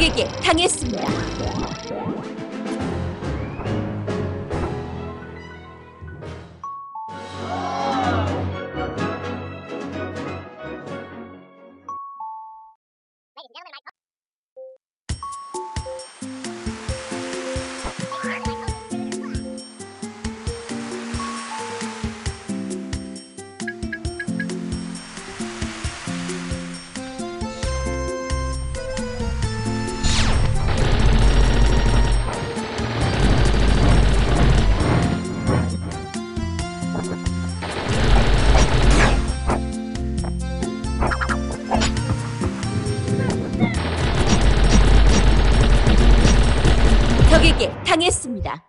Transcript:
적에게 당했습니다. 적에게 당했습니다.